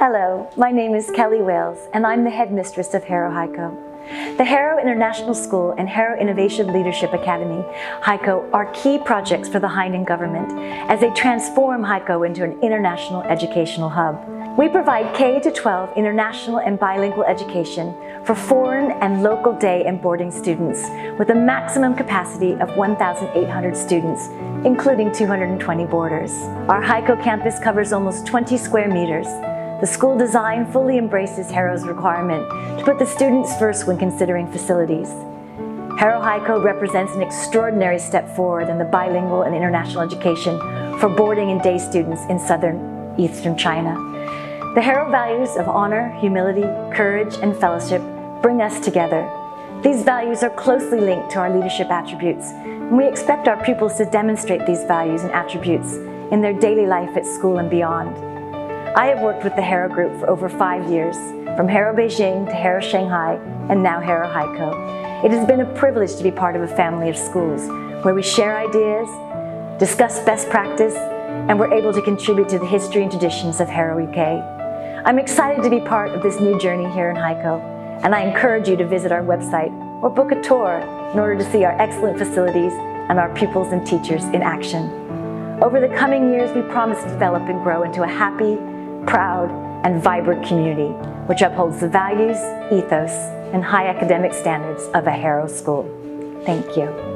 Hello, my name is Kelly Wales, and I'm the headmistress of Harrow Haikou. The Harrow International School and Harrow Innovation Leadership Academy, Haikou, are key projects for the Hainan government as they transform Haikou into an international educational hub. We provide K-12 international and bilingual education for foreign and local day and boarding students with a maximum capacity of 1,800 students, including 220 boarders. Our Haikou campus covers almost 20 square meters the school design fully embraces Harrow's requirement to put the students first when considering facilities. Harrow Haikou represents an extraordinary step forward in the bilingual and international education for boarding and day students in southern eastern China. The Harrow values of honor, humility, courage, and fellowship bring us together. These values are closely linked to our leadership attributes, and we expect our pupils to demonstrate these values and attributes in their daily life at school and beyond. I have worked with the Harrow Group for over five years, from Harrow Beijing to Harrow Shanghai, and now Harrow Haikou. It has been a privilege to be part of a family of schools where we share ideas, discuss best practice, and we're able to contribute to the history and traditions of Harrow UK. I'm excited to be part of this new journey here in Haikou, and I encourage you to visit our website or book a tour in order to see our excellent facilities and our pupils and teachers in action. Over the coming years, we promise to develop and grow into a happy, proud, and vibrant community, which upholds the values, ethos, and high academic standards of a Harrow School. Thank you.